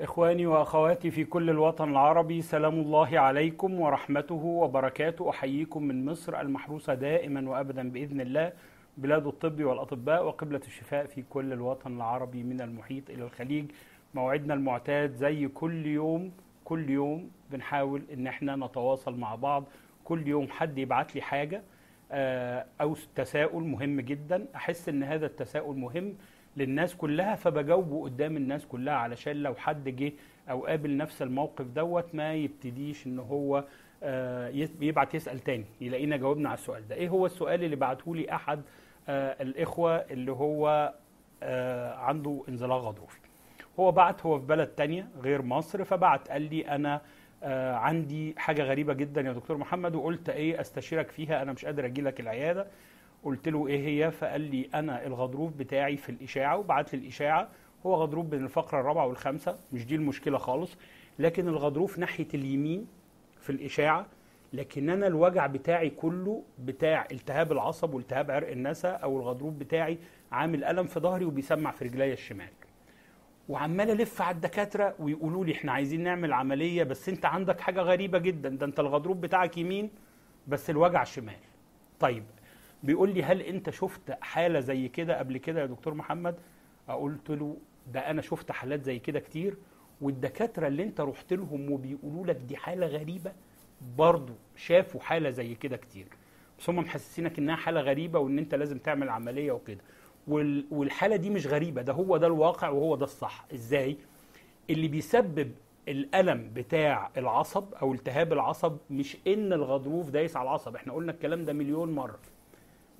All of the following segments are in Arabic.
إخواني وأخواتي في كل الوطن العربي سلام الله عليكم ورحمته وبركاته. أحييكم من مصر المحروسة دائما وأبدا بإذن الله بلاد الطب والأطباء وقبلة الشفاء في كل الوطن العربي من المحيط إلى الخليج. موعدنا المعتاد زي كل يوم كل يوم بنحاول إن إحنا نتواصل مع بعض. كل يوم حد يبعت لي حاجة آه، أو تساؤل مهم جدا. أحس إن هذا التساؤل مهم للناس كلها فبجاوبه قدام الناس كلها علشان لو حد جه أو قابل نفس الموقف دوت ما يبتديش إن هو آه، يبعت يسأل تاني يلاقينا جاوبنا على السؤال ده. إيه هو السؤال اللي بعته لي أحد آه، الإخوة اللي هو آه، عنده انزلاق غضروفي؟ هو بعت هو في بلد تانية غير مصر فبعت قال لي أنا عندي حاجة غريبة جدا يا دكتور محمد وقلت إيه أستشيرك فيها أنا مش قادر أجي لك العيادة. قلت له إيه هي؟ فقال لي أنا الغضروف بتاعي في الإشاعة وبعت لي الإشاعة. هو غضروف بين الفقرة الرابعة والخامسة مش دي المشكلة خالص. لكن الغضروف ناحية اليمين في الإشاعة لكن أنا الوجع بتاعي كله بتاع التهاب العصب والتهاب عرق النسا أو الغضروف بتاعي عامل ألم في ظهري وبيسمع في رجلي الشمال. وعمال ألف على الدكاترة ويقولوا لي إحنا عايزين نعمل عملية بس أنت عندك حاجة غريبة جدا. ده أنت الغضروف بتاعك يمين بس الوجع شمال. طيب بيقول لي هل انت شفت حالة زي كده قبل كده يا دكتور محمد؟ قلت له ده أنا شفت حالات زي كده كتير والدكاترة اللي انت رحت لهم وبيقولوا لك دي حالة غريبة برضو شافوا حالة زي كده كتير. بس هم محسسينك إنها حالة غريبة وإن انت لازم تعمل عملية وكده. وال- والحالة دي مش غريبة ده هو ده الواقع وهو ده الصح. إزاي؟ اللي بيسبب الألم بتاع العصب أو التهاب العصب مش إن الغضروف دايس على العصب. إحنا قلنا الكلام ده مليون مرة.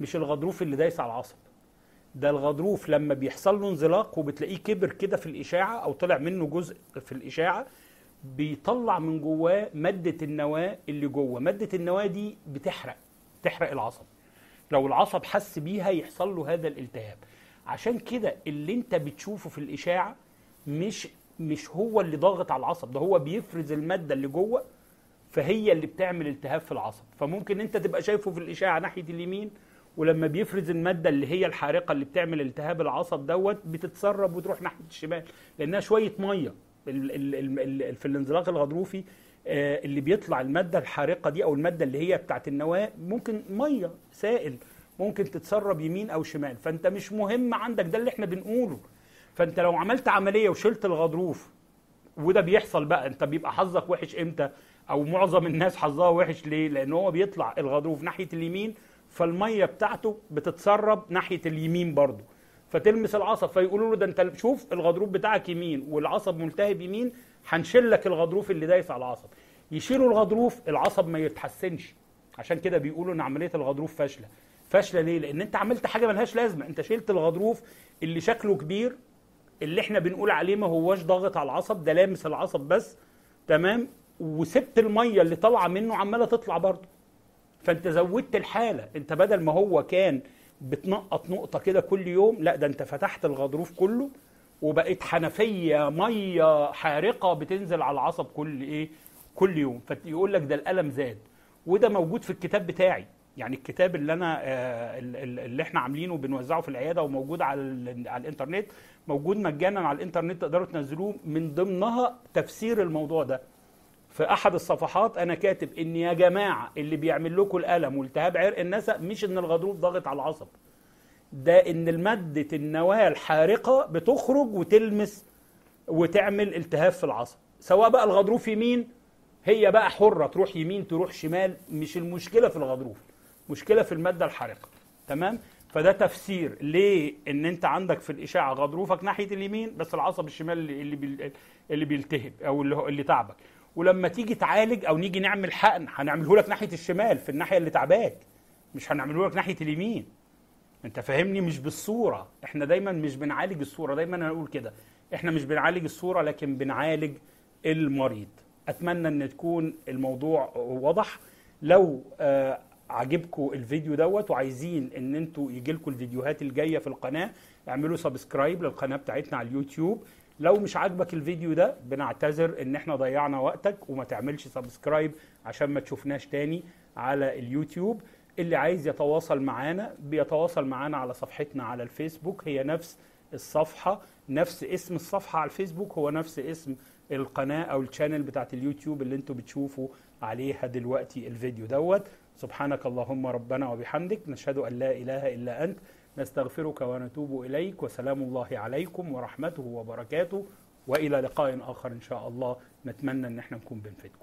مش الغضروف اللي دايس على العصب. ده الغضروف لما بيحصل له انزلاق وبتلاقيه كبر كده في الإشاعة أو طلع منه جزء في الإشاعة بيطلع من جواه مادة النواة اللي جوه. مادة النواة دي بتحرق تحرق العصب. لو العصب حس بيها يحصل له هذا الالتهاب. عشان كده اللي انت بتشوفه في الإشاعة مش مش هو اللي ضاغط على العصب ده هو بيفرز المادة اللي جوه فهي اللي بتعمل التهاب في العصب. فممكن انت تبقى شايفه في الإشاعة ناحية اليمين ولما بيفرز المادة اللي هي الحارقة اللي بتعمل التهاب العصب دوت بتتسرب وتروح ناحية الشمال لأنها شوية مية. في الانزلاق الغضروفي آه، اللي بيطلع المادة الحارقة دي أو المادة اللي هي بتاعت النواة ممكن مية سائل ممكن تتسرب يمين أو شمال. فأنت مش مهم عندك ده اللي إحنا بنقوله. فأنت لو عملت عملية وشلت الغضروف وده بيحصل بقى أنت بيبقى حظك وحش إمتى؟ أو معظم الناس حظها وحش ليه؟ لأن هو بيطلع الغضروف ناحية اليمين فالمية بتاعته بتتسرب ناحية اليمين برضه فتلمس العصب فيقولوا له ده انت شوف الغضروف بتاعك يمين والعصب ملتهب يمين هنشيل لك الغضروف اللي دايس على العصب. يشيلوا الغضروف العصب ما يتحسنش. عشان كده بيقولوا إن عملية الغضروف فاشلة. فاشلة ليه؟ لأن أنت عملت حاجة ملهاش لازمة. أنت شلت الغضروف اللي شكله كبير اللي إحنا بنقول عليه ما هواش ضاغط على العصب ده لامس العصب بس تمام؟ وسبت المية اللي طالعة منه عمالة تطلع برضه فانت زودت الحالة. انت بدل ما هو كان بتنقط نقطة كده كل يوم لا ده انت فتحت الغضروف كله وبقت حنفية مية حارقة بتنزل على العصب كل إيه؟ كل يوم. فيقول لك ده الألم زاد. وده موجود في الكتاب بتاعي. يعني الكتاب اللي أنا آه، ال- ال- اللي إحنا عاملينه وبنوزعه في العيادة وموجود على على الإنترنت موجود مجانا على الإنترنت تقدروا تنزلوه. من ضمنها تفسير الموضوع ده. في أحد الصفحات أنا كاتب إن يا جماعة اللي بيعمل لكم الألم والتهاب عرق النسا مش إن الغضروف ضاغط على العصب. ده إن المادة النواة الحارقة بتخرج وتلمس وتعمل التهاب في العصب. سواء بقى الغضروف يمين هي بقى حرة تروح يمين تروح شمال مش المشكلة في الغضروف مشكلة في المادة الحارقة. تمام؟ فده تفسير ليه إن أنت عندك في الإشاعة غضروفك ناحية اليمين بس العصب الشمال اللي اللي بيل- اللي بيلتهب أو اللي اللي تعبك. ولما تيجي تعالج أو نيجي نعمل حقن هنعمله لك ناحية الشمال في الناحية اللي تعباك. مش هنعمله لك ناحية اليمين. انت فاهمني؟ مش بالصورة. إحنا دايما مش بنعالج الصورة دايما أنا أقول كده. إحنا مش بنعالج الصورة لكن بنعالج المريض. أتمنى إن تكون الموضوع واضح. لو آه عجبكم الفيديو دوت وعايزين إن أنتوا يجي لكم الفيديوهات الجاية في القناة اعملوا subscribe للقناة بتاعتنا على اليوتيوب. لو مش عاجبك الفيديو ده بنعتذر إن إحنا ضيعنا وقتك وما تعملش subscribe عشان ما تشوفناش تاني على اليوتيوب. اللي عايز يتواصل معانا بيتواصل معانا على صفحتنا على الفيسبوك. هي نفس الصفحة نفس اسم الصفحة على الفيسبوك. هو نفس اسم القناة أو ال channel بتاعت اليوتيوب اللي أنتوا بتشوفوا عليها دلوقتي الفيديو دوت. سبحانك اللهم ربنا وبحمدك نشهد أن لا إله إلا أنت نستغفرك ونتوب إليك وسلام الله عليكم ورحمته وبركاته وإلى لقاء آخر إن شاء الله نتمنى أن إحنا نكون بنفيدكم.